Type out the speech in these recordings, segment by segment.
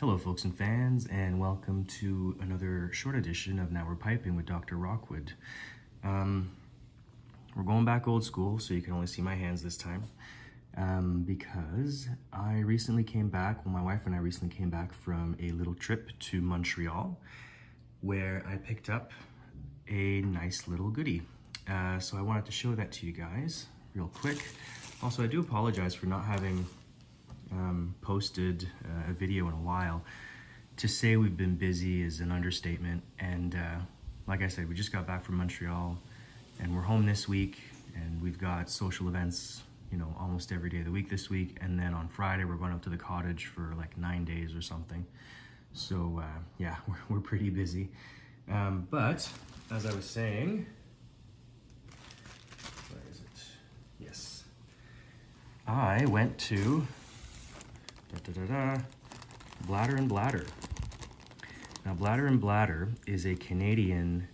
Hello, folks and fans, and welcome to another short edition of Now We're Piping with Dr. Rockwood. Um, we're going back old school, so you can only see my hands this time, um, because I recently came back, well, my wife and I recently came back from a little trip to Montreal, where I picked up a nice little goodie. Uh, so I wanted to show that to you guys real quick. Also, I do apologize for not having um, posted uh, a video in a while. To say we've been busy is an understatement. And uh, like I said, we just got back from Montreal and we're home this week and we've got social events, you know, almost every day of the week this week. And then on Friday, we're going up to the cottage for like nine days or something. So uh, yeah, we're, we're, pretty busy. Um, but as I was saying, where is it? Yes. I went to Da, da, da, da. Blatter and Blatter. Now, Blatter and Blatter is a Canadian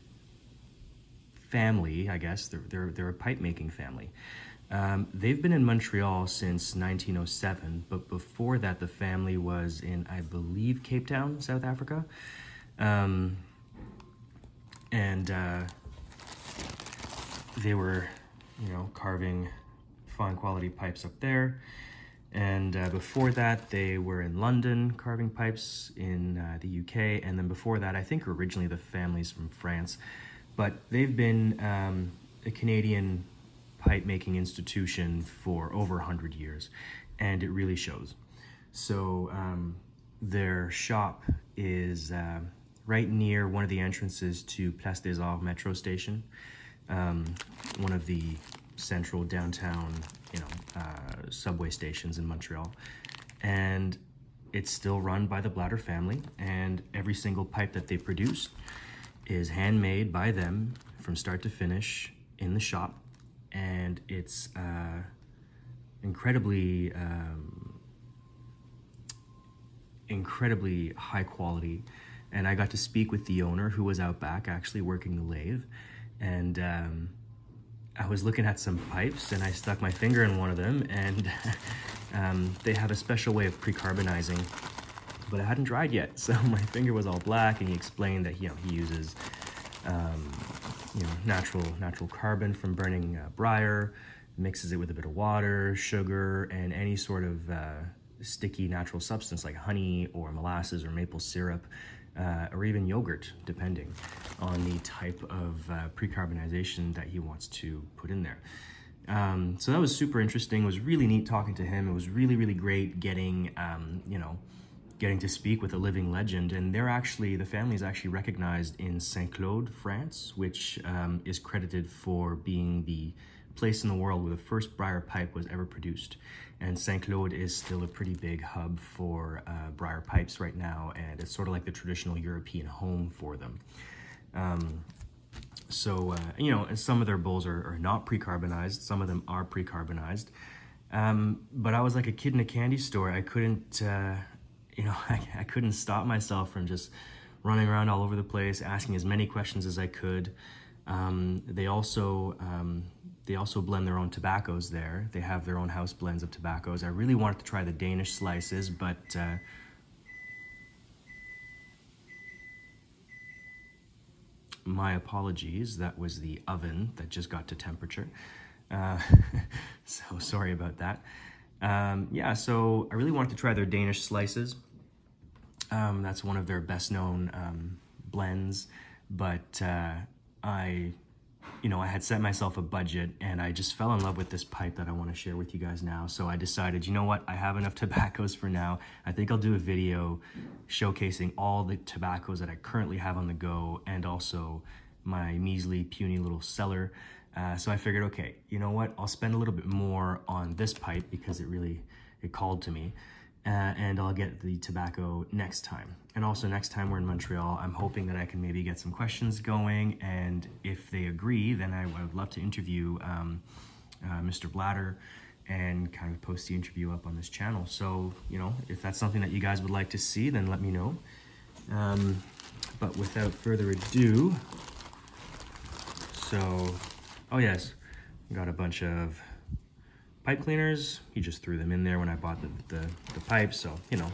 family, I guess. They're, they're, they're a pipe making family. Um, they've been in Montreal since 1907, but before that, the family was in, I believe, Cape Town, South Africa. Um, and uh, they were, you know, carving fine quality pipes up there. And uh, before that, they were in London carving pipes in uh, the UK. And then before that, I think originally the family's from France. But they've been um, a Canadian pipe making institution for over 100 years. And it really shows. So um, their shop is uh, right near one of the entrances to Place des Arts metro station. Um, one of the central downtown, you know, uh, subway stations in Montreal. And it's still run by the Blatter family and every single pipe that they produce is handmade by them from start to finish in the shop. And it's uh, incredibly, um, incredibly high quality. And I got to speak with the owner who was out back actually working the lathe. And um, I was looking at some pipes and I stuck my finger in one of them and um, they have a special way of pre-carbonizing, but it hadn't dried yet. So my finger was all black and he explained that you know, he uses um, you know, natural, natural carbon from burning uh, briar, mixes it with a bit of water, sugar, and any sort of uh, sticky natural substance like honey or molasses or maple syrup uh, or even yogurt, depending on the type of uh, precarbonization that he wants to put in there. Um, so that was super interesting. It was really neat talking to him. It was really, really great getting, um, you know, getting to speak with a living legend. And they're actually, the family is actually recognized in Saint-Claude, France, which um, is credited for being the place in the world where the first briar pipe was ever produced. And Saint-Claude is still a pretty big hub for uh, briar pipes right now, and it's sort of like the traditional European home for them. Um, so, uh, you know, some of their bowls are, are not pre-carbonized, some of them are pre-carbonized. Um, but I was like a kid in a candy store. I couldn't, uh, you know, I, I couldn't stop myself from just running around all over the place, asking as many questions as I could. Um, they also um, they also blend their own tobaccos there. They have their own house blends of tobaccos. I really wanted to try the Danish slices, but uh, my apologies. That was the oven that just got to temperature. Uh, so sorry about that. Um, yeah, so I really wanted to try their Danish slices. Um, that's one of their best known um, blends, but uh, I you know, I had set myself a budget and I just fell in love with this pipe that I want to share with you guys now. So I decided, you know what, I have enough tobaccos for now. I think I'll do a video showcasing all the tobaccos that I currently have on the go and also my measly, puny little cellar. Uh, so I figured, okay, you know what, I'll spend a little bit more on this pipe because it really, it called to me uh, and I'll get the tobacco next time. And also next time we're in Montreal, I'm hoping that I can maybe get some questions going and if they agree, then I would love to interview um, uh, Mr. Blatter and kind of post the interview up on this channel. So, you know, if that's something that you guys would like to see, then let me know. Um, but without further ado, so, oh yes, got a bunch of pipe cleaners. He just threw them in there when I bought the, the, the pipes. So, you know,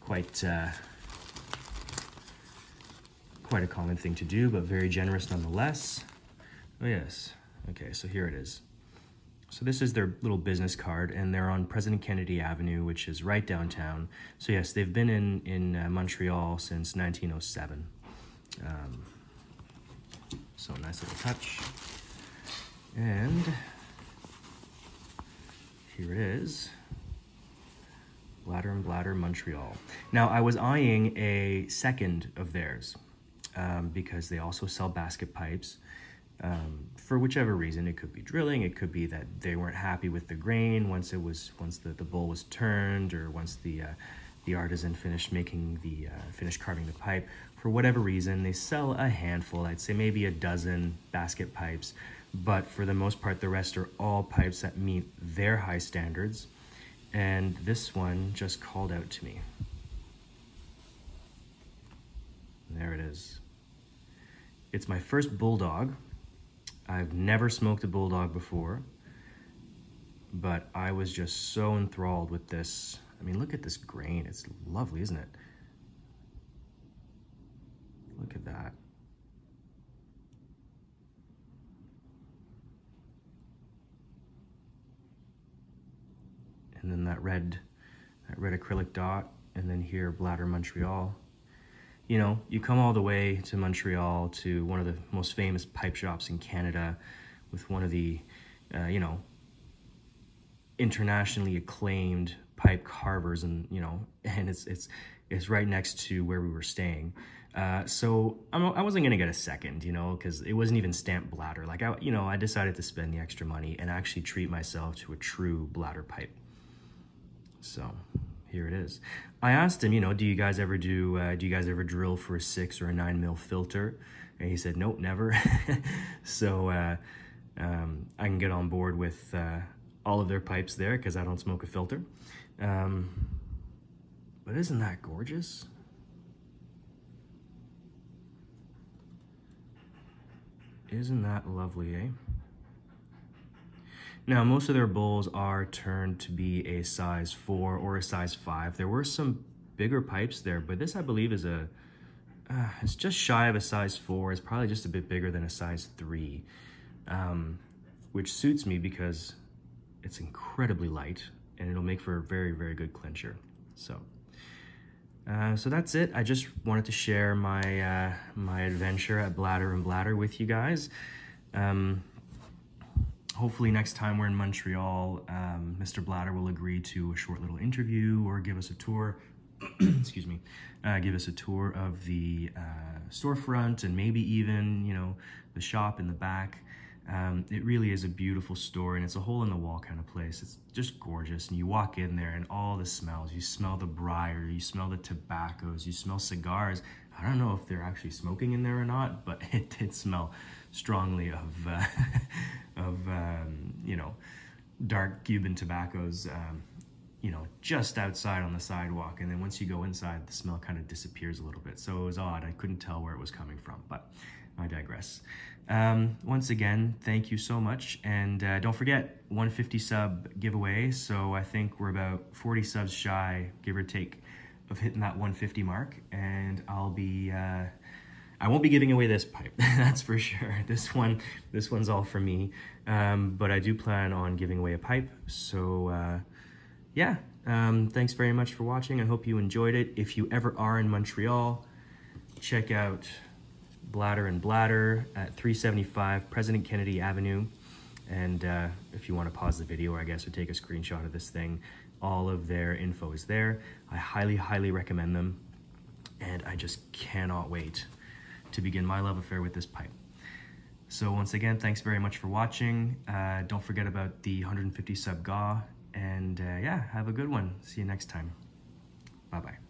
quite uh, quite a common thing to do, but very generous nonetheless. Oh yes, okay, so here it is. So this is their little business card, and they're on President Kennedy Avenue, which is right downtown. So yes, they've been in, in uh, Montreal since 1907. Um, so nice little touch. And here it is. Blatter and Blatter Montreal. Now, I was eyeing a second of theirs um, because they also sell basket pipes. Um, for whichever reason, it could be drilling, it could be that they weren't happy with the grain once it was once the, the bowl was turned or once the uh, the artisan finished making the uh, finished carving the pipe. For whatever reason, they sell a handful. I'd say maybe a dozen basket pipes, but for the most part, the rest are all pipes that meet their high standards. And this one just called out to me. There it is. It's my first Bulldog. I've never smoked a Bulldog before, but I was just so enthralled with this. I mean, look at this grain. It's lovely, isn't it? Look at that. And then that red, that red acrylic dot, and then here, Blatter Montreal you know, you come all the way to Montreal to one of the most famous pipe shops in Canada with one of the, uh, you know, internationally acclaimed pipe carvers and, you know, and it's, it's, it's right next to where we were staying. Uh, so I'm, I wasn't gonna get a second, you know, because it wasn't even stamped Blatter. Like I, you know, I decided to spend the extra money and actually treat myself to a true Blatter pipe. So here it is. I asked him, you know, do you guys ever do, uh, do you guys ever drill for a six or a nine mil filter? And he said, nope, never. so uh, um, I can get on board with uh, all of their pipes there because I don't smoke a filter. Um, but isn't that gorgeous? Isn't that lovely, eh? Now, most of their bowls are turned to be a size 4 or a size 5. There were some bigger pipes there, but this, I believe, is a... Uh, it's just shy of a size 4. It's probably just a bit bigger than a size 3, um, which suits me because it's incredibly light, and it'll make for a very, very good clencher. So... Uh, so that's it. I just wanted to share my uh, my adventure at Blatter and Blatter with you guys. Um, hopefully next time we're in Montreal, um, Mr. Blatter will agree to a short little interview or give us a tour, excuse me, uh, give us a tour of the uh, storefront and maybe even, you know, the shop in the back. Um, it really is a beautiful store and it's a hole in the wall kind of place. It's just gorgeous. And you walk in there and all the smells, you smell the briar, you smell the tobaccos, you smell cigars. I don't know if they're actually smoking in there or not, but it did smell strongly of, uh, of you know, dark Cuban tobaccos, um, you know, just outside on the sidewalk. And then once you go inside, the smell kind of disappears a little bit. So it was odd. I couldn't tell where it was coming from, but I digress. Um, once again, thank you so much. And uh, don't forget, 150 sub giveaway. So I think we're about 40 subs shy, give or take, of hitting that 150 mark. And I'll be... Uh, I won't be giving away this pipe, that's for sure. This one, this one's all for me. Um, but I do plan on giving away a pipe. So uh, yeah, um, thanks very much for watching. I hope you enjoyed it. If you ever are in Montreal, check out Blatter and Blatter at 375 President Kennedy Avenue. And uh, if you want to pause the video, I guess, or take a screenshot of this thing, all of their info is there. I highly, highly recommend them. And I just cannot wait to begin my love affair with this pipe. So once again, thanks very much for watching. Uh, don't forget about the 150 sub GAW. And uh, yeah, have a good one. See you next time. Bye-bye.